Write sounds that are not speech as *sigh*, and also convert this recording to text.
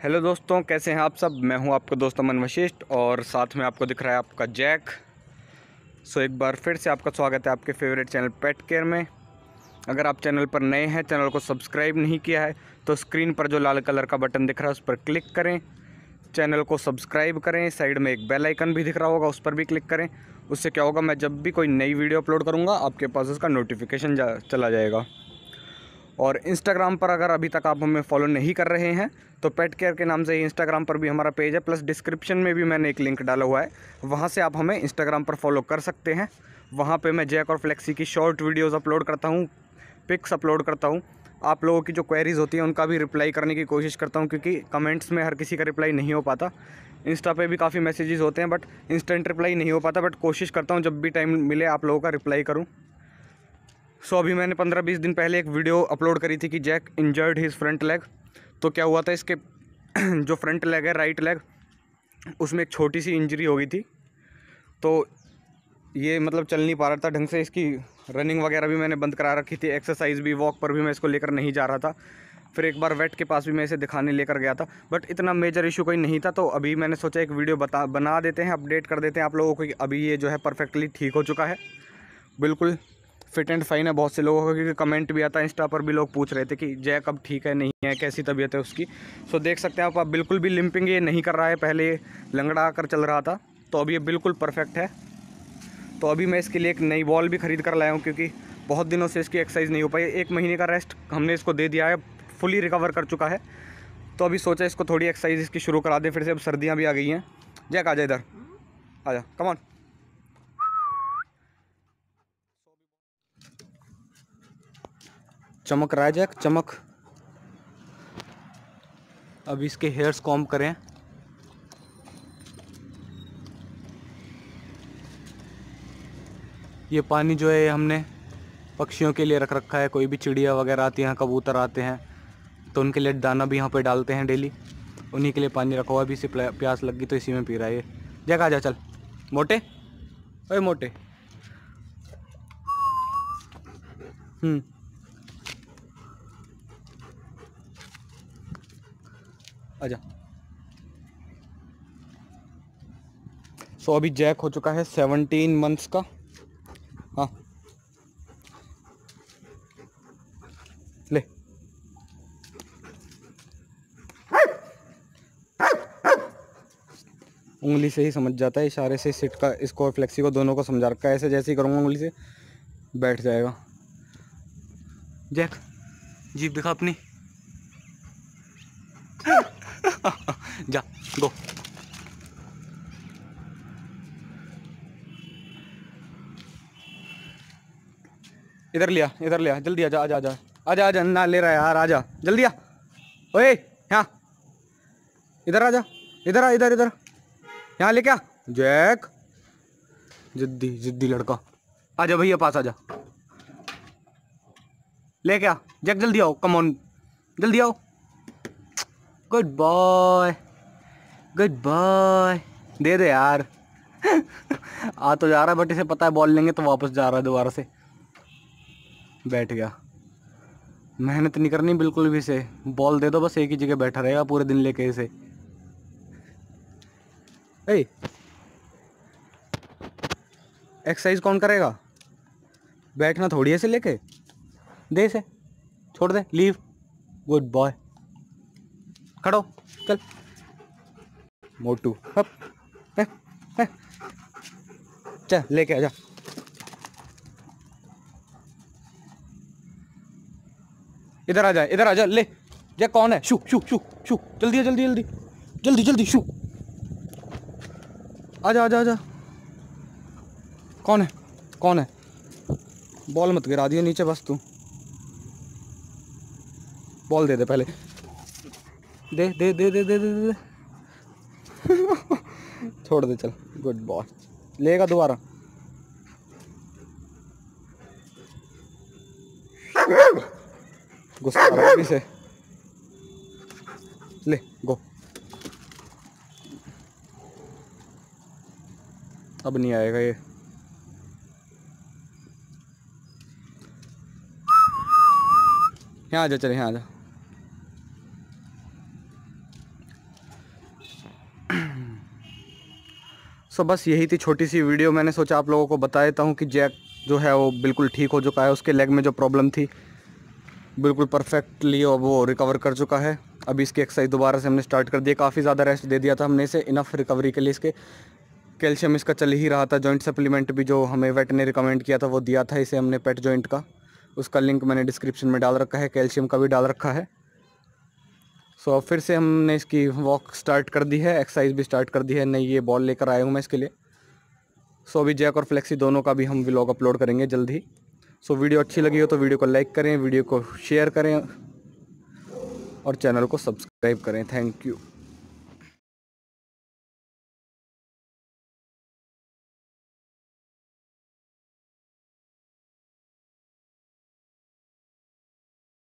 Hello दोस्तों, कैसे हैं आप सब? मैं हूँ आपका दोस्त अमन वशिष्ठ और साथ में आपको दिख रहा है आपका जैक। सो एक बार फिर से आपका स्वागत है आपके फेवरेट चैनल पेट केयर में। अगर आप चैनल पर नए हैं चैनल को सब्सक्राइब नहीं किया है तो स्क्रीन पर जो लाल कलर का बटन दिख रहा है, उस पर क्लिक करें। चैनल को सब्सक्राइब करें साइड में एक बेल आइकन भी दिख रहा होगा, उस पर भी क्लिक करें। उससे क्या होगा, मैं जब भी कोई नई वीडियो अपलोड करूँगा, आपके पास उसका नोटिफिकेशन जा, चला जाएगा। और इंस्टाग्राम पर अगर अभी तक आप हमें फॉलो नहीं कर रहे हैं तो पेट केयर के नाम से ही इंस्टाग्राम पर भी हमारा पेज है प्लस डिस्क्रिप्शन में भी मैंने एक लिंक डाला हुआ है। वहाँ से आप हमें इंस्टाग्राम पर फॉलो कर सकते हैं। वहाँ पे मैं जैक और फ्लेक्सी की शॉर्ट वीडियोज़ अपलोड करता हूँ पिक्स अपलोड करता हूँ। आप लोगों की जो क्वेरीज़ होती हैं, उनका भी रिप्लाई करने की कोशिश करता हूँ, क्योंकि कमेंट्स में हर किसी का रिप्लाई नहीं हो पाता। इंस्टा पे भी काफ़ी मैसेजेस होते हैं बट इंस्टेंट रिप्लाई नहीं हो पाता बट कोशिश करता हूँ जब भी टाइम मिले, आप लोगों का रिप्लाई करूँ। सो अभी मैंने पंद्रह बीस दिन पहले एक वीडियो अपलोड करी थी कि Jack injured his front leg तो क्या हुआ था, इसके *clears throat* जो फ्रंट लेग है राइट लेग उसमें एक छोटी सी इंजरी हो गई थी। तो ये मतलब चल नहीं पा रहा था ढंग से, इसकी रनिंग वगैरह भी मैंने बंद करा रखी थी एक्सरसाइज भी वॉक पर भी मैं इसको लेकर नहीं जा रहा था। फिर एक बार वेट के पास भी मैं इसे दिखाने लेकर गया था। बट इतना मेजर इशू कोई नहीं था तो अभी मैंने सोचा एक वीडियो बता, बना देते हैं अपडेट कर देते हैं आप लोगों को कि अभी ये जो है परफेक्टली ठीक हो चुका है। बिल्कुल फिट एंड फाइन है, बहुत से लोगों का, क्योंकि कमेंट भी आता है इंस्टा पर भी लोग पूछ रहे थे कि जैक अब ठीक है, नहीं है, कैसी तबीयत है उसकी। सो देख सकते हैं आप बिल्कुल भी लिम्पिंग ये नहीं कर रहा है, पहले लंगड़ा कर चल रहा था तो अभी ये बिल्कुल परफेक्ट है। तो अभी मैं इसके लिए एक नई बॉल भी ख़रीद कर लाया हूँ, क्योंकि बहुत दिनों से इसकी एक्सरसाइज नहीं हो पाई। एक महीने का रेस्ट हमने इसको दे दिया है फुली रिकवर कर चुका है। तो अभी सोचा इसको थोड़ी एक्सरसाइज इसकी शुरू करा दे, फिर से अब सर्दियाँ भी आ गई हैं। जैक आ जा इधर आ जा कमान चमक रहा है जैक चमक। अब इसके हेयर्स कॉम करें। ये पानी जो है हमने पक्षियों के लिए रख रखा है, कोई भी चिड़िया वगैरह आती हैं कबूतर आते हैं तो उनके लिए दाना भी यहाँ पे डालते हैं डेली उन्हीं के लिए पानी रखा हुआ भी इसे प्यास लग गई तो इसी में पी रहा है ये। आ जा, चल। मोटे? ओए मोटे। हम्म। आजा। सो अभी जैक हो चुका है सेवनटीन मंथ्स का। हाँ। ले। उंगली से ही समझ जाता है, इशारे से सिट का, इसको और फ्लेक्सी को दोनों को समझा रखा है, ऐसे जैसे ही करूँगा उंगली से, बैठ जाएगा। जैक जीप दिखा अपनी। *laughs* जा गो इधर लिया इधर लिया जल्दी आजा आजा आजा आजा आजा ना ले रहा है यार आजा जल्दी आ। ओए, यहाँ। इधर आजा इधर आ, इधर इधर। यहाँ ले क्या जैक। जिद्दी जिद्दी लड़का। आजा भैया, पास आजा ले क्या जैक, जल्दी आओ कम ऑन जल्दी आओ। गुड बॉय गुड बॉय दे दे यार। *laughs* आ तो जा रहा है बट इसे पता है बॉल लेंगे तो वापस जा रहा है दोबारा से। बैठ गया। मेहनत नहीं करनी बिल्कुल भी इसे। बॉल दे दो, बस एक ही जगह बैठा रहेगा पूरे दिन लेके इसे। एक्सरसाइज कौन करेगा? बैठना थोड़ी ऐसे लेके। दे इसे। छोड़ दे। लीव गुड बॉय खड़ो, चल। मोटू, हप। चल लेके आजा इधर आ जा, इधर आ जा, ले। ये कौन है? शू शू शू शू। जल्दी जल्दी जल्दी। जल्दी जल्दी, शू। आजा आजा आजा कौन है? कौन है? बॉल मत गिरा दिया नीचे, बस तू। बॉल दे दे पहले। दे दे दे दे दे दे दे *laughs* छोड़ दे, चल। गुड बॉय लेगा दोबारा। गुस्सा से। ले गो अब नहीं आएगा ये। यहाँ आ जा, चले, यहाँ आ जा। सो बस यही थी छोटी सी वीडियो। मैंने सोचा आप लोगों को बता देता हूँ कि जैक जो है वो बिल्कुल ठीक हो चुका है। उसके लेग में जो प्रॉब्लम थी, बिल्कुल परफेक्टली वो रिकवर कर चुका है। अभी इसकी एक्सरसाइज दोबारा से हमने स्टार्ट कर दिया काफ़ी ज़्यादा रेस्ट दे दिया था हमने इसे। इनफ रिकवरी के लिए इसके। कैल्शियम इसका चल ही रहा था। जॉइंट सप्लीमेंट भी जो हमें वेट ने रिकमेंड किया था, वो दिया था इसे हमने पेट जॉइंट का। उसका लिंक मैंने डिस्क्रिप्शन में डाल रखा है। कैल्शियम का भी डाल रखा है। सो so, फिर से हमने इसकी वॉक स्टार्ट कर दी है एक्सरसाइज भी स्टार्ट कर दी है नई ये बॉल लेकर आया हूँ मैं इसके लिए। सो so, अभी जैक और फ्लेक्सी दोनों का भी हम व्लॉग अपलोड करेंगे जल्द ही। सो वीडियो अच्छी लगी हो तो वीडियो को लाइक करें वीडियो को शेयर करें और चैनल को सब्सक्राइब करें। Thank you